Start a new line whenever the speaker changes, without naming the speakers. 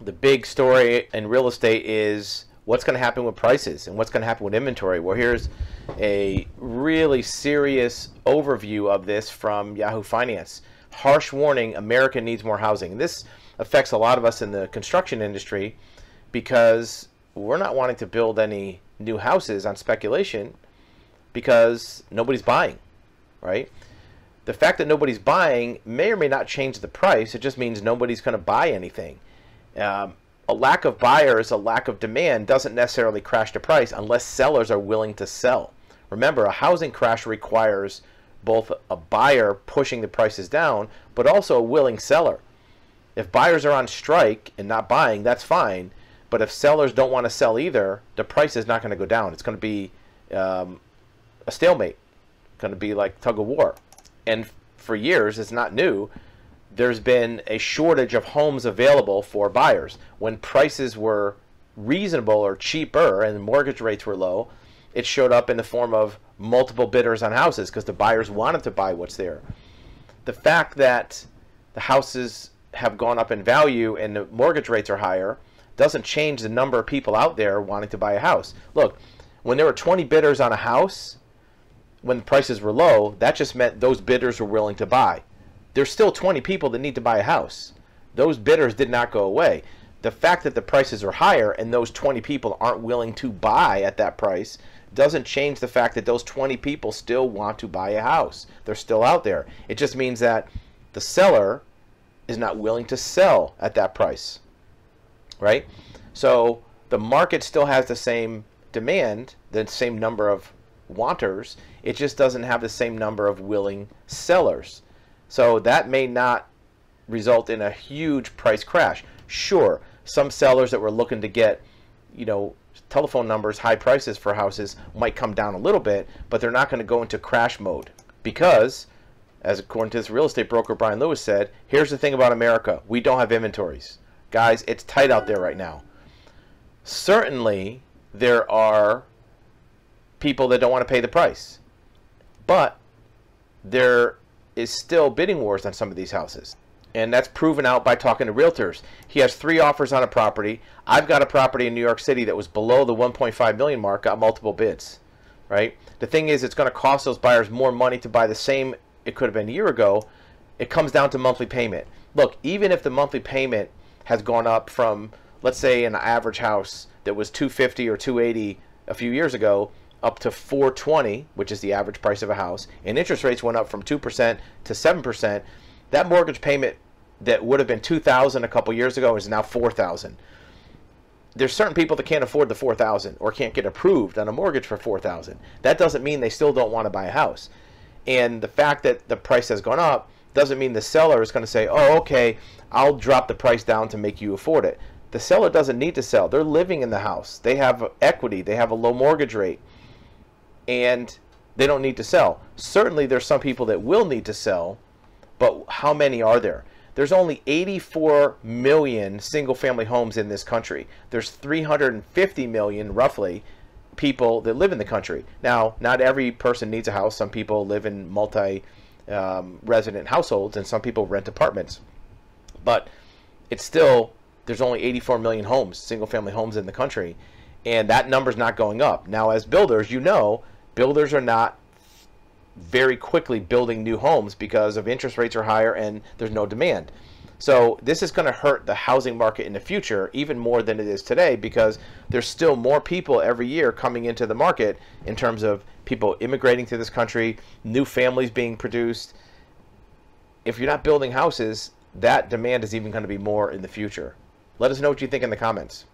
the big story in real estate is what's going to happen with prices and what's going to happen with inventory. Well, here's a really serious overview of this from Yahoo Finance. Harsh warning America needs more housing. And this affects a lot of us in the construction industry because we're not wanting to build any new houses on speculation because nobody's buying, right? The fact that nobody's buying may or may not change the price. It just means nobody's going to buy anything. Um, a lack of buyers, a lack of demand doesn't necessarily crash the price unless sellers are willing to sell. Remember, a housing crash requires both a buyer pushing the prices down, but also a willing seller. If buyers are on strike and not buying, that's fine. But if sellers don't want to sell either, the price is not going to go down. It's going to be um, a stalemate. It's going to be like tug of war. And for years, it's not new there's been a shortage of homes available for buyers. When prices were reasonable or cheaper and mortgage rates were low, it showed up in the form of multiple bidders on houses because the buyers wanted to buy what's there. The fact that the houses have gone up in value and the mortgage rates are higher doesn't change the number of people out there wanting to buy a house. Look, when there were 20 bidders on a house, when the prices were low, that just meant those bidders were willing to buy there's still 20 people that need to buy a house. Those bidders did not go away. The fact that the prices are higher and those 20 people aren't willing to buy at that price doesn't change the fact that those 20 people still want to buy a house. They're still out there. It just means that the seller is not willing to sell at that price. Right? So the market still has the same demand, the same number of wanters. It just doesn't have the same number of willing sellers. So that may not result in a huge price crash. Sure, some sellers that were looking to get, you know, telephone numbers, high prices for houses might come down a little bit, but they're not going to go into crash mode because, as according to this real estate broker Brian Lewis said, here's the thing about America: we don't have inventories, guys. It's tight out there right now. Certainly, there are people that don't want to pay the price, but there is still bidding wars on some of these houses. And that's proven out by talking to realtors. He has three offers on a property. I've got a property in New York City that was below the 1.5 million mark, got multiple bids. Right? The thing is, it's going to cost those buyers more money to buy the same it could have been a year ago. It comes down to monthly payment. Look, even if the monthly payment has gone up from, let's say, an average house that was 250 or 280 a few years ago up to 420, which is the average price of a house, and interest rates went up from 2% to 7%, that mortgage payment that would have been 2000 a couple years ago is now 4000 there's certain people that can't afford the 4000 or can't get approved on a mortgage for 4000 that doesn't mean they still don't want to buy a house. And the fact that the price has gone up doesn't mean the seller is going to say oh okay i'll drop the price down to make you afford it. The seller doesn't need to sell. They're living in the house. They have equity. They have a low mortgage rate and they don't need to sell. Certainly, there's some people that will need to sell, but how many are there? There's only 84 million single family homes in this country. There's 350 million, roughly, people that live in the country. Now, not every person needs a house. Some people live in multi um, resident households, and some people rent apartments. But it's still, there's only 84 million homes, single family homes in the country, and that number's not going up. Now, as builders, you know builders are not very quickly building new homes because of interest rates are higher and there's no demand. So this is going to hurt the housing market in the future even more than it is today because there's still more people every year coming into the market in terms of people immigrating to this country, new families being produced. If you're not building houses, that demand is even going to be more in the future. Let us know what you think in the comments.